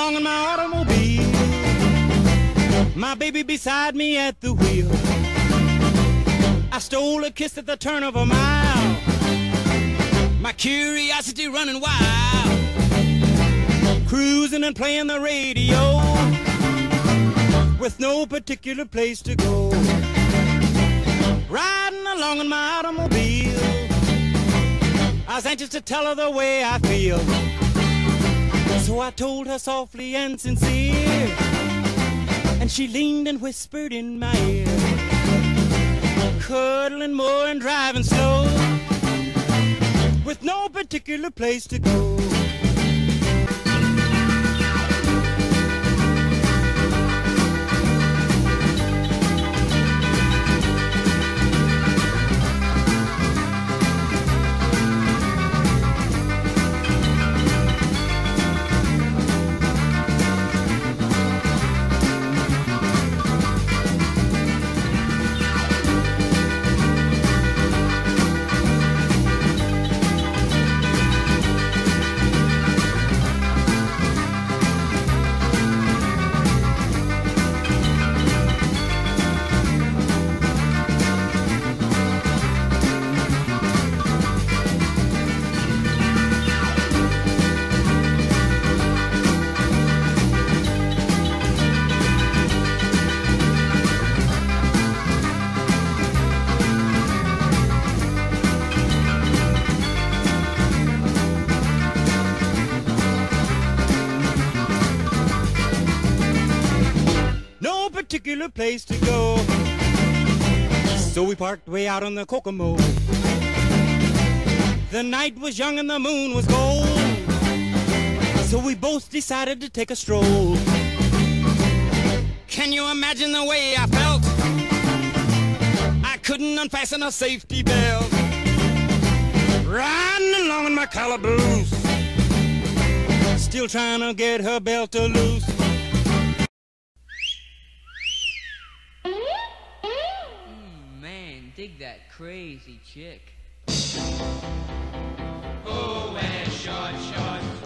along in my automobile. My baby beside me at the wheel. I stole a kiss at the turn of a mile. My curiosity running wild. Cruising and playing the radio. With no particular place to go. Riding along in my automobile. I was anxious to tell her the way I feel. I told her softly and sincere. And she leaned and whispered in my ear. Cuddling more and driving slow. With no particular place to go. Particular place to go. So we parked way out on the Kokomo. The night was young and the moon was gold. So we both decided to take a stroll. Can you imagine the way I felt? I couldn't unfasten a safety belt. Riding along in my calaboose. Still trying to get her belt to loose. that crazy chick. Oh, and short, short.